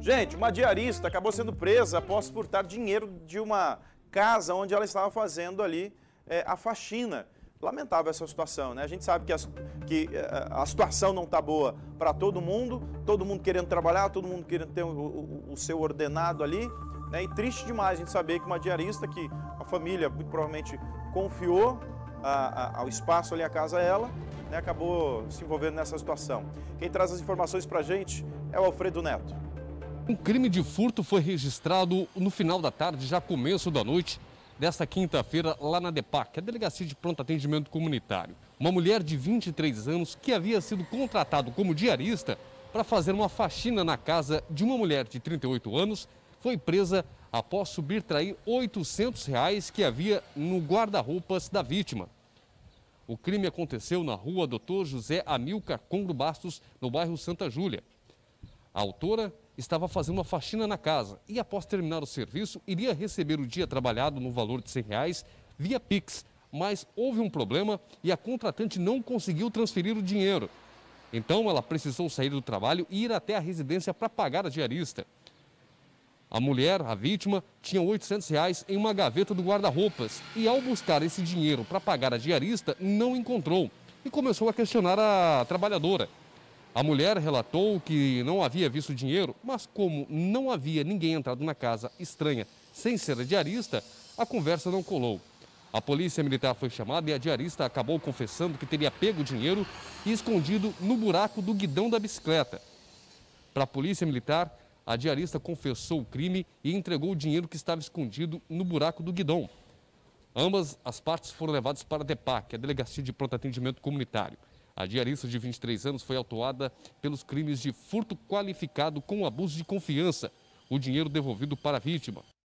Gente, uma diarista acabou sendo presa após furtar dinheiro de uma casa onde ela estava fazendo ali é, a faxina. Lamentável essa situação, né? A gente sabe que, as, que é, a situação não está boa para todo mundo, todo mundo querendo trabalhar, todo mundo querendo ter o, o, o seu ordenado ali, né? E triste demais a gente saber que uma diarista que a família muito provavelmente confiou a, a, ao espaço ali, a casa a ela, né? acabou se envolvendo nessa situação. Quem traz as informações para a gente é o Alfredo Neto. Um crime de furto foi registrado no final da tarde, já começo da noite, desta quinta-feira, lá na DEPAC, a Delegacia de Pronto Atendimento Comunitário. Uma mulher de 23 anos que havia sido contratado como diarista para fazer uma faxina na casa de uma mulher de 38 anos foi presa após subtrair 800 reais que havia no guarda-roupas da vítima. O crime aconteceu na rua Doutor José Amilcar Congro Bastos, no bairro Santa Júlia. A autora estava fazendo uma faxina na casa e, após terminar o serviço, iria receber o dia trabalhado no valor de 100 reais via Pix. Mas houve um problema e a contratante não conseguiu transferir o dinheiro. Então ela precisou sair do trabalho e ir até a residência para pagar a diarista. A mulher, a vítima, tinha 800 reais em uma gaveta do guarda-roupas e, ao buscar esse dinheiro para pagar a diarista, não encontrou e começou a questionar a trabalhadora. A mulher relatou que não havia visto dinheiro, mas como não havia ninguém entrado na casa estranha sem ser a diarista, a conversa não colou. A polícia militar foi chamada e a diarista acabou confessando que teria pego o dinheiro e escondido no buraco do guidão da bicicleta. Para a polícia militar, a diarista confessou o crime e entregou o dinheiro que estava escondido no buraco do guidão. Ambas as partes foram levadas para a DEPAC, a Delegacia de Pronto Atendimento Comunitário. A diarista de 23 anos foi autuada pelos crimes de furto qualificado com abuso de confiança, o dinheiro devolvido para a vítima.